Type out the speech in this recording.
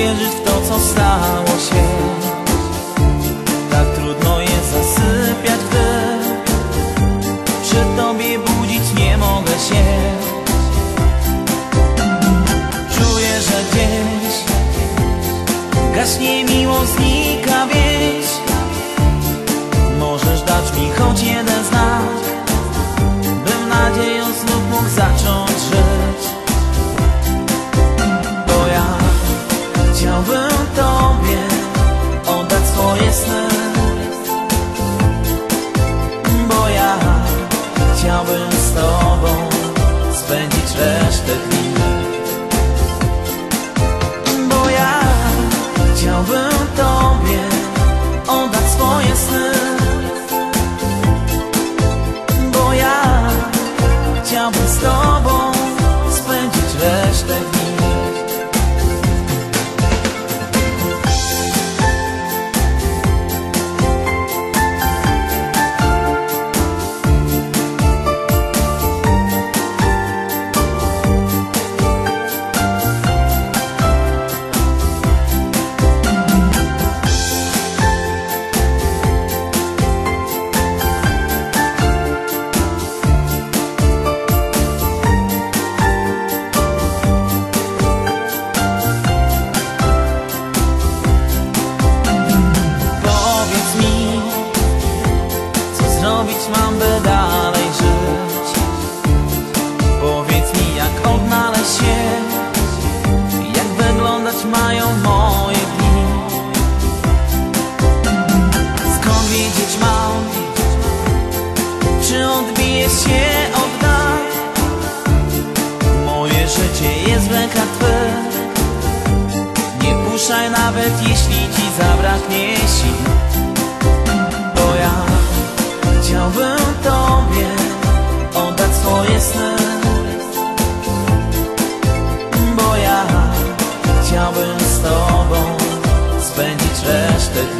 wierzyć w to, co stało się. Tak trudno jest zasypiać, gdy Przy tobie budzić nie mogę się. Czuję, że gdzieś Gaśnie miło, znika wieś. Możesz dać mi choć jeden znak Bym nadzieją znów mógł zacząć. Ruszaj nawet jeśli ci zabraknie sił. Bo ja chciałbym Tobie oddać swoje sny. Bo ja chciałbym z Tobą spędzić resztę dnia.